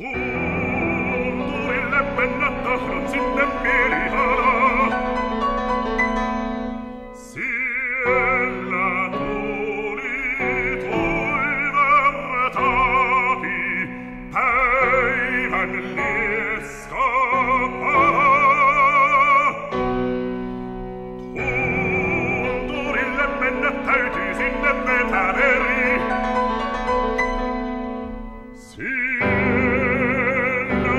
Tunturille pennata fransinne mielihala. Siellä tuli toivertaapi päivän liessä.